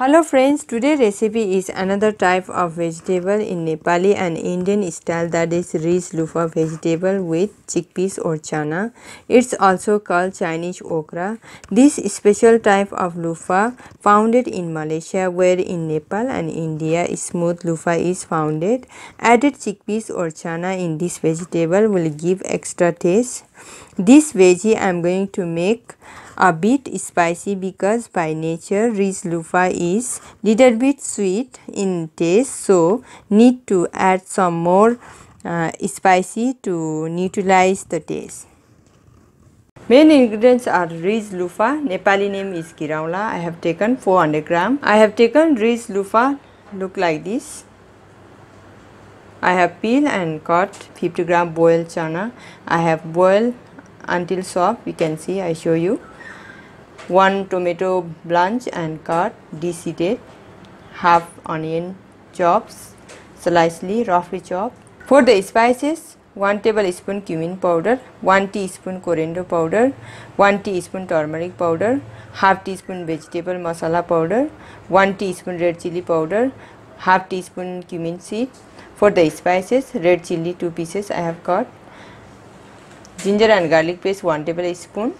Hello friends, today recipe is another type of vegetable in Nepali and Indian style that is ridged loofah vegetable with chickpeas or chana. It's also called Chinese okra. This special type of loofah founded in Malaysia where in Nepal and India smooth loofah is founded. Added chickpeas or chana in this vegetable will give extra taste. This veggie I am going to make a bit spicy because by nature ridged loofah is little bit sweet in taste so need to add some more uh, spicy to neutralize the taste. Main ingredients are ridged loofah, Nepali name is Giraula. I have taken 400 gram. I have taken ridged loofah, look like this. I have peeled and cut 50 gram boiled chana. I have boiled until soft, you can see, I show you. 1 tomato blanch and cut deseeded, half onion chops, slicely roughly chopped. For the spices, 1 tablespoon cumin powder, 1 teaspoon coriander powder, 1 teaspoon turmeric powder, half teaspoon vegetable masala powder, 1 teaspoon red chili powder, half teaspoon cumin seed. For the spices, red chili 2 pieces I have cut, ginger and garlic paste 1 tablespoon,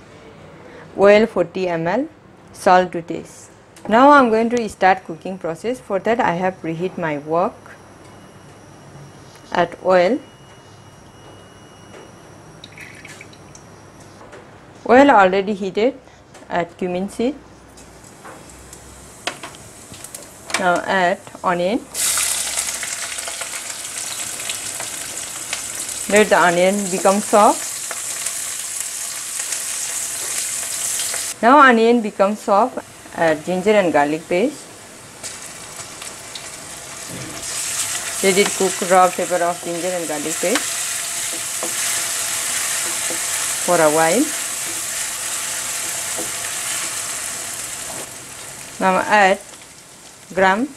oil 40 ml salt to taste. Now i'm going to start cooking process. For that i have preheat my wok at oil. Oil already heated at cumin seed now add onion let the onion become soft Now onion becomes soft, add ginger and garlic paste. Let it cook raw flavor of ginger and garlic paste for a while. Now add gram.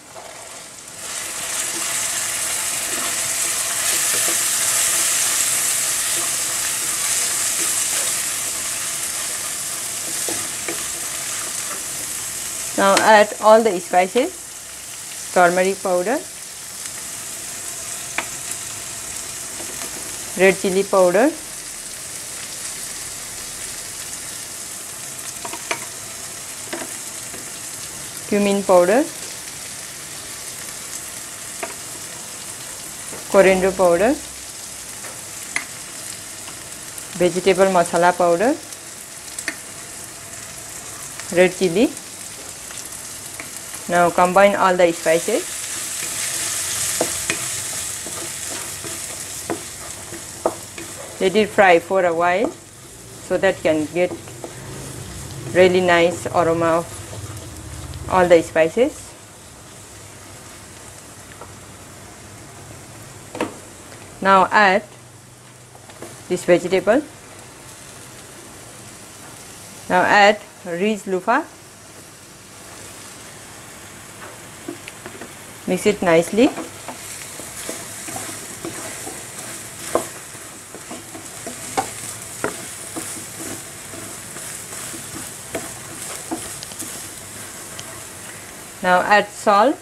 Now add all the spices, turmeric powder, red chili powder, cumin powder, coriander powder, vegetable masala powder, red chili now combine all the spices. Let it fry for a while so that can get really nice aroma of all the spices. Now add this vegetable. Now add ridged loofah mix it nicely. Now add salt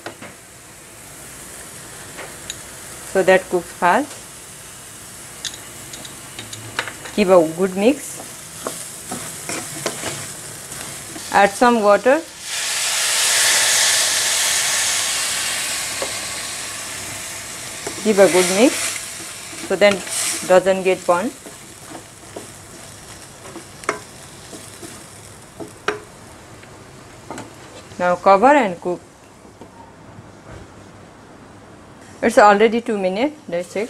so that cooks fast give a good mix. Add some water. Give a good mix. So then doesn't get burnt. Now cover and cook. It's already 2 minutes let's check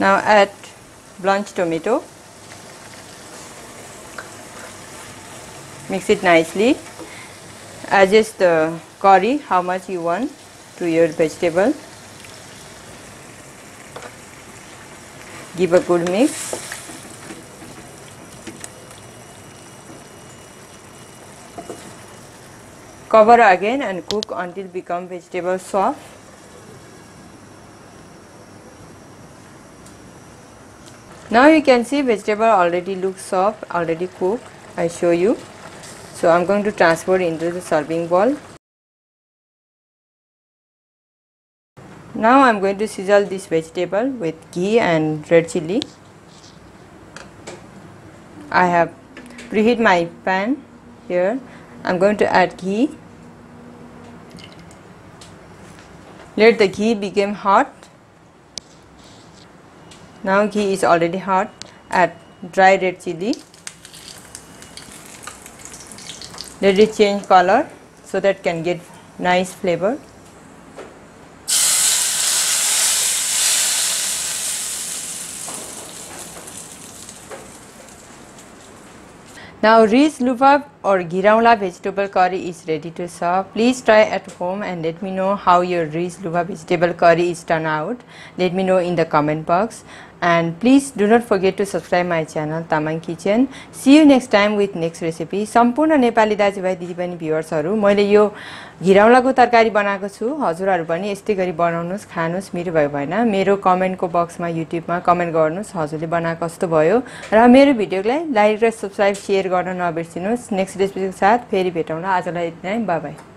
now add blanched tomato. Mix it nicely. Adjust the curry how much you want to your vegetable. Give a good mix. Cover again and cook until become vegetable soft Now you can see vegetable already looks soft, already cooked. I show you. So I'm going to transfer into the serving bowl. Now I'm going to sizzle this vegetable with ghee and red chili. I have preheat my pan here. I'm going to add ghee. Let the ghee become hot. Now ghee is already hot. Add dry red chili. Let it change color so that can get nice flavor. Now ridged loofah or giraula vegetable curry is ready to serve. Please try at home and let me know how your ridged loofah vegetable curry is turned out. Let me know in the comment box and please do not forget to subscribe my channel Tamang Kitchen. See you next time with next recipe. सम्पूर्ण नेपाली दाजुभाइ दिदीबहिनी भ्युवर्सहरू मैले यो घिराउलाको तरकारी बनाएको छु हजुरहरू पनि यस्तै गरी बनाउनुहोस् खानुहोस् मिठो भयो भएन मेरो कमेन्टको बक्समा युट्युबमा कमेन्ट गर्नुहोस् हजुरले बनाएको कस्तो भयो र मेरो भिडियोलाई लाइक र सब्सक्राइब सेयर गर्न नबिर्सिनुहोस् नेक्स्ट रेसिपीको साथ फेरि भेटौँला आजलाई यति नै बाई